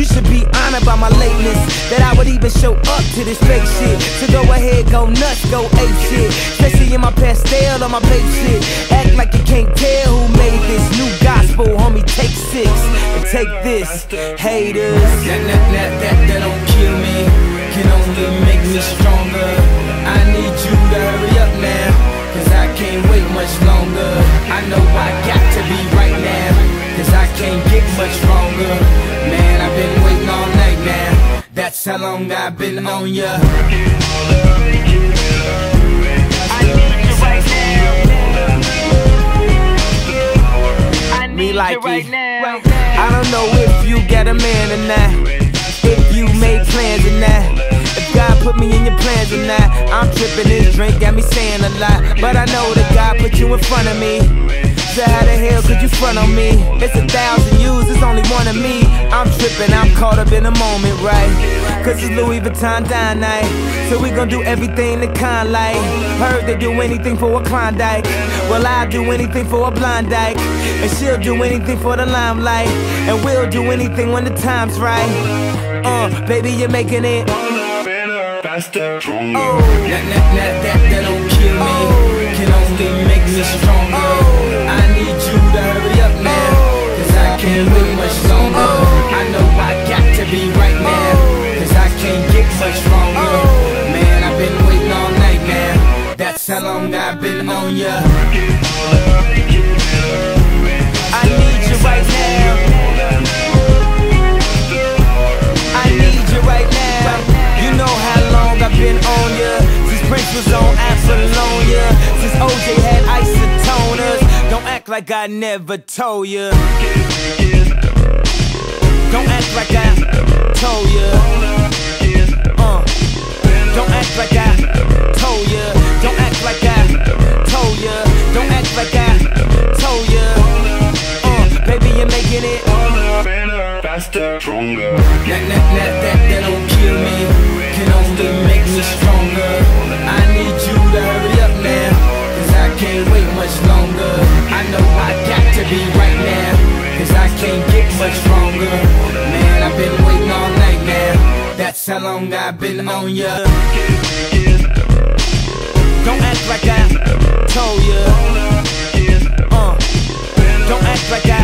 You should be honored by my lateness That I would even show up to this fake shit. So go ahead, go nuts, go ape shit. Especially in my pastel or my babe shit. Act like you can't tell who made this. New gospel Homie, take six. And take this Haters. That, that, that, that, that don't kill me. Can only make me stronger. I need you to hurry up now Cause I can't wait much longer. I know I got to be right now Cause I can't get much stronger. Man, That's how long I've been on ya. Me like it. I don't know if you got a man or not. If you made plans or not. If God put me in your plans or not. I'm tripping, this drink got me saying a lot. But I know that God put you in front of me. So how the hell could you front on me? It's a thousand yous, it's only one of me I'm tripping, I'm caught up in the moment, right? Cause it's Louis Vuitton dine night. So we gon' do everything the kind like Heard they do anything for a Klondike. Well I'll do anything for a blind dyke And she'll do anything for the limelight And we'll do anything when the time's right. Uh, baby you're making it. Faster, stronger. Oh, that, that, that, how long I've been on ya. I need you right now. I need you right now. You know how long I've been on ya Since Prince was on Since OJ had isotoners Don't act like I never told ya faster, stronger. That, that, that, that, that don't kill me. Can only make me stronger. I need you to hurry up now Cause I can't wait much longer. I know I got to be right now Cause I can't get much stronger. Man, I've been waiting all night now That's how long I've been on ya. Don't act like I told ya. Uh, Don't act like I